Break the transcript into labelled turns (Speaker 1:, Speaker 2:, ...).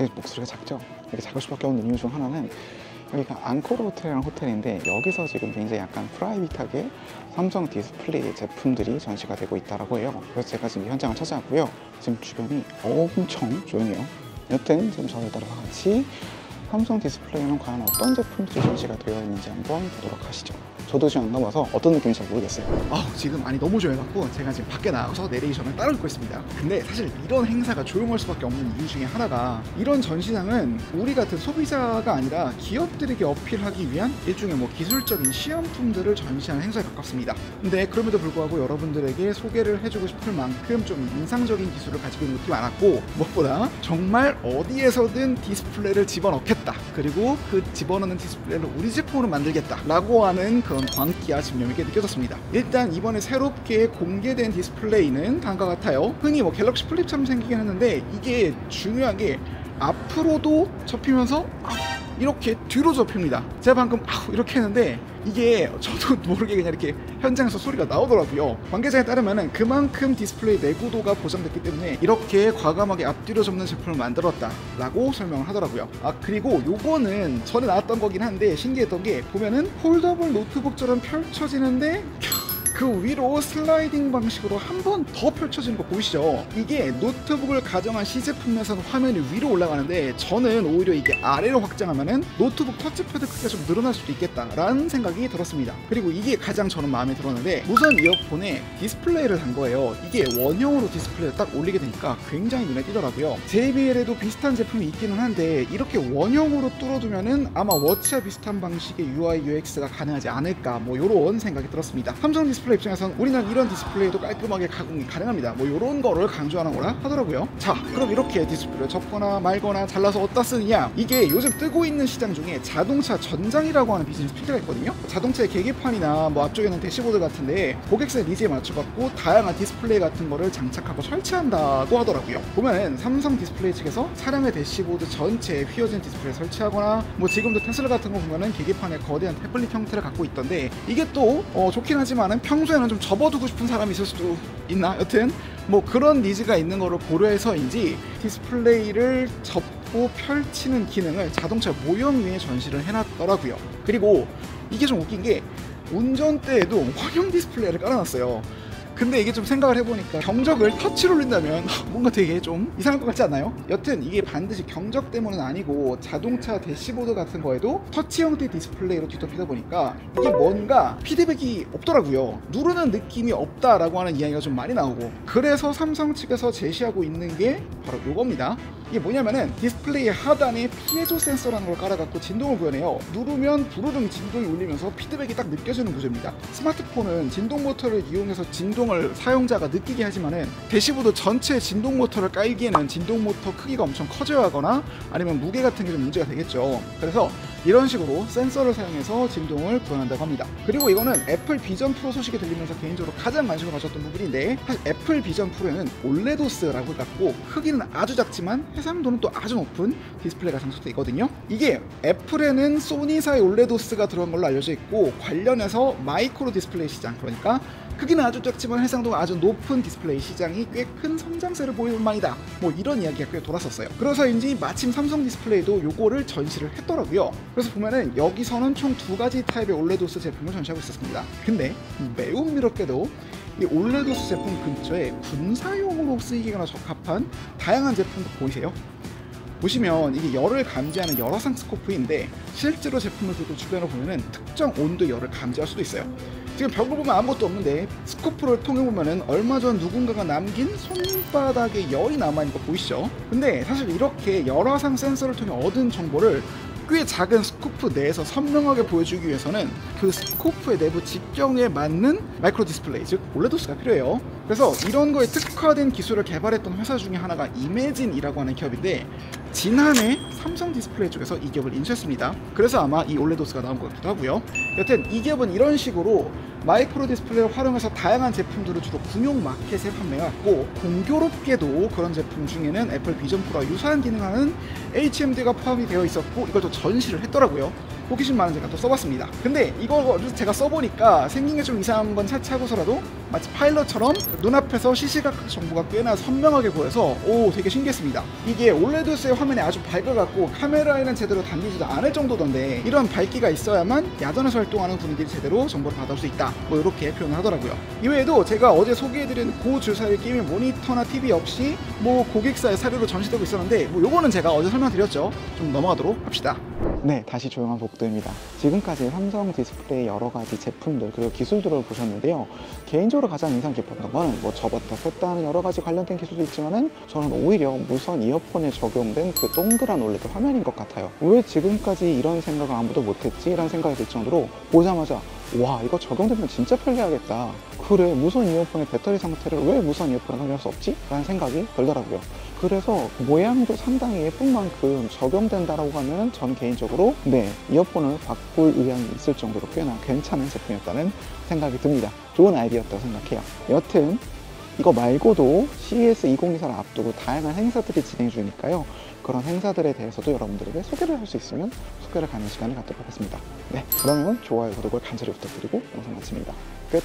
Speaker 1: 되게 목소리가 작죠? 이렇게 작을 수밖에 없는 이유 중 하나는 여기가 앙코르 호텔이라는 호텔인데 여기서 지금 굉장히 약간 프라이빗하게 삼성 디스플레이 제품들이 전시가 되고 있다라고 해요. 그래서 제가 지금 현장을 찾아왔고요. 지금 주변이 엄청 조용해요. 여튼 지금 따라 같이 삼성 디스플레이는 과연 어떤 제품들이 전시가 되어 있는지 한번 보도록 하시죠. 저도 지금 안 가봐서 어떤 느낌인지 잘 모르겠어요. 아 지금 많이 너무 조용해갖고 제가 지금 밖에 나가서 내레이션을 따로 듣고 있습니다. 근데 사실 이런 행사가 조용할 수밖에 없는 이유 중에 하나가 이런 전시장은 우리 같은 소비자가 아니라 기업들에게 어필하기 위한 일종의 뭐 기술적인 시험품들을 전시하는 행사에 가깝습니다. 근데 그럼에도 불구하고 여러분들에게 소개를 해주고 싶을 만큼 좀 인상적인 기술을 가지고 있는 것들이 많았고 무엇보다 정말 어디에서든 디스플레이를 집어넣겠다. 그리고 그 집어넣는 디스플레이를 우리 제품으로 만들겠다 라고 하는 그런 광기와 집념이 꽤 느껴졌습니다. 일단 이번에 새롭게 공개된 디스플레이는 다음과 같아요. 흔히 뭐 갤럭시 플립처럼 생기긴 했는데 이게 중요한 게 앞으로도 접히면서 아, 이렇게 뒤로 접힙니다. 제가 방금 아, 이렇게 했는데 이게 저도 모르게 그냥 이렇게 현장에서 소리가 나오더라고요. 관계자에 따르면 그만큼 디스플레이 내구도가 보장됐기 때문에 이렇게 과감하게 앞뒤로 접는 제품을 만들었다라고 설명을 하더라고요. 아 그리고 요거는 전에 나왔던 거긴 한데 신기했던 게 보면은 foldable 노트북처럼 펼쳐지는데 그 위로 슬라이딩 방식으로 한 번 더 펼쳐지는 거 보이시죠? 이게 노트북을 가정한 시제품에서는 화면이 위로 올라가는데 저는 오히려 이게 아래로 확장하면은 노트북 터치패드 크기가 좀 늘어날 수도 있겠다라는 생각이 들었습니다. 그리고 이게 가장 저는 마음에 들었는데 무선 이어폰에 디스플레이를 단 거예요. 이게 원형으로 디스플레이를 딱 올리게 되니까 굉장히 눈에 띄더라고요. JBL에도 비슷한 제품이 있기는 한데 이렇게 원형으로 뚫어두면은 아마 워치와 비슷한 방식의 UI UX가 가능하지 않을까 뭐 이런 생각이 들었습니다. 삼성 디스플레이 입장에서는 우리는 이런 디스플레이도 깔끔하게 가공이 가능합니다. 뭐 이런 거를 강조하는 거라 하더라고요. 자, 그럼 이렇게 디스플레이를 접거나 말거나 잘라서 어디다 쓰느냐? 이게 요즘 뜨고 있는 시장 중에 자동차 전장이라고 하는 비즈니스 필드가 있거든요. 자동차의 계기판이나 뭐 앞쪽에는 대시보드 같은데 고객사의 needs에 맞춰갖고 다양한 디스플레이 같은 거를 장착하고 설치한다고 하더라고요. 보면은 삼성 디스플레이 측에서 차량의 대시보드 전체에 휘어진 디스플레이 설치하거나 뭐 지금도 테슬라 같은 거 보면은 계기판에 거대한 태블릿 형태를 갖고 있던데 이게 또 어, 좋긴 하지만은 평소에는 좀 접어두고 싶은 사람이 있을 수도 있나? 여튼 뭐 그런 needs가 있는 거를 고려해서인지 디스플레이를 접고 펼치는 기능을 자동차 모형 위에 전시를 해놨더라고요. 그리고 이게 좀 웃긴 게 운전대에도 원형 디스플레이를 깔아놨어요. 근데 이게 좀 생각을 해보니까 경적을 터치로 울린다면 뭔가 되게 좀 이상할 것 같지 않나요? 여튼 이게 반드시 경적 때문은 아니고 자동차 대시보드 같은 거에도 터치 형태 디스플레이로 뒤덮이다 보니까 이게 뭔가 피드백이 없더라고요. 누르는 느낌이 없다라고 하는 이야기가 좀 많이 나오고 그래서 삼성 측에서 제시하고 있는 게 바로 이겁니다. 이게 뭐냐면은 디스플레이 하단에 piezo 센서라는 걸 깔아갖고 진동을 구현해요. 누르면 부르릉 진동이 울리면서 피드백이 딱 느껴지는 구조입니다. 스마트폰은 진동 모터를 이용해서 진동을 사용자가 느끼게 하지만은 대시보드 전체 진동 모터를 깔기에는 진동 모터 크기가 엄청 커져야 하거나 아니면 무게 같은 게 좀 문제가 되겠죠. 그래서 이런 식으로 센서를 사용해서 진동을 구현한다고 합니다. 그리고 이거는 애플 비전 프로 소식이 들리면서 개인적으로 가장 관심을 가졌던 부분인데 사실 애플 비전 프로에는 OLEDoS라고 해갖고 크기는 아주 작지만 해상도는 또 아주 높은 디스플레이가 장착되어 있거든요. 이게 애플에는 소니사의 OLEDoS가 들어간 걸로 알려져 있고 관련해서 마이크로 디스플레이 시장 그러니까 크기는 아주 작지만 해상도가 아주 높은 디스플레이 시장이 꽤 큰 성장세를 보일 전망이다. 뭐 이런 이야기가 꽤 돌았었어요. 그래서인지 마침 삼성 디스플레이도 요거를 전시를 했더라고요. 그래서 보면은 여기서는 총 두 가지 타입의 OLEDoS 제품을 전시하고 있었습니다. 근데 매우 흥미롭게도 이 OLEDoS 제품 근처에 군사용으로 쓰이기가 적합한 다양한 제품도 보이세요? 보시면 이게 열을 감지하는 열화상 scope인데 실제로 제품을 들고 주변을 보면은 특정 온도 열을 감지할 수도 있어요. 지금 벽을 보면 아무것도 없는데 scope를 통해 보면은 얼마 전 누군가가 남긴 손바닥에 열이 남아있는 거 보이시죠? 근데 사실 이렇게 열화상 센서를 통해 얻은 정보를 꽤 작은 scope 내에서 선명하게 보여주기 위해서는 그 scope의 내부 직경에 맞는 마이크로 디스플레이 즉 OLEDoS가 필요해요 그래서 이런 거에 특화된 기술을 개발했던 회사 중에 하나가 eMagin이라고 하는 기업인데 지난해 삼성 디스플레이 쪽에서 이 기업을 인수했습니다 그래서 아마 이 OLEDoS가 나온 것 같기도 하고요 여튼 이 기업은 이런 식으로 마이크로 디스플레이를 활용해서 다양한 제품들을 주로 군용 마켓에 판매해왔고 공교롭게도 그런 제품 중에는 애플 비전 프로와 유사한 기능하는 HMD가 포함이 되어 있었고 이걸 또 전시를 했더라고요.
Speaker 2: 호기심 많은 제가 또 써봤습니다. 근데 이거 제가 써보니까 생긴 게 좀 이상한 건 차치하고서라도 마치 파일럿처럼 눈앞에서 시시각각 정보가 꽤나 선명하게 보여서 오 되게 신기했습니다. 이게 올레드스의 화면에 아주 밝아갖고 카메라에는 제대로 담기지도 않을 정도던데 이런 밝기가 있어야만 야전에서 활동하는 군인들이 제대로 정보를 받을 수 있다. 뭐 이렇게 표현을 하더라고요. 이외에도 제가 어제 소개해드린 고주사의 게임의 모니터나 TV 없이 뭐 고객사의 사료로 전시되고 있었는데 뭐 요거는 제가 어제 설명드렸죠. 좀 넘어가도록 합시다.
Speaker 1: 네, 다시 조용한 복도입니다. 지금까지 삼성 디스플레이 여러 가지 제품들 그리고 기술들을 보셨는데요. 개인적으로 가장 인상 깊었던 거는 뭐 접었다 폈다 하는 여러 가지 관련된 기술도 있지만은 저는 오히려 무선 이어폰에 적용된 그 동그란 OLED 화면인 것 같아요. 왜 지금까지 이런 생각을 아무도 못했지? 라는 생각이 들 정도로 보자마자 와 이거 적용되면 진짜 편리하겠다. 그래 무선 이어폰의 배터리 상태를 왜 무선 이어폰에 확인할 수 없지? 라는 생각이 들더라고요. 그래서 모양도 상당히 예쁜 만큼 적용된다라고 하면 전 개인적으로 네 이어폰을 바꿀 의향이 있을 정도로 꽤나 괜찮은 제품이었다는 생각이 듭니다. 좋은 아이디어였다고 생각해요. 여튼 이거 말고도 CES 2024를 앞두고 다양한 행사들이 진행 중이니까요. 그런 행사들에 대해서도 여러분들에게 소개를 할 수 있으면 소개를 가는 시간을 갖도록 하겠습니다. 네, 그러면 좋아요, 구독을 간절히 부탁드리고 영상 마칩니다. 끝.